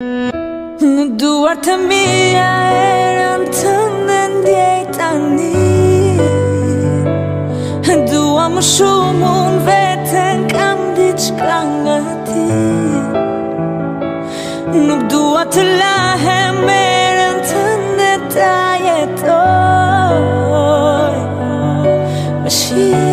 Nuk duar të mija e rëndë të nëndjej të një Nuk duar më shumë unë vetën kam diqë këngë të një Nuk dua të lahem e rëndë të nëndjej të një Më shimë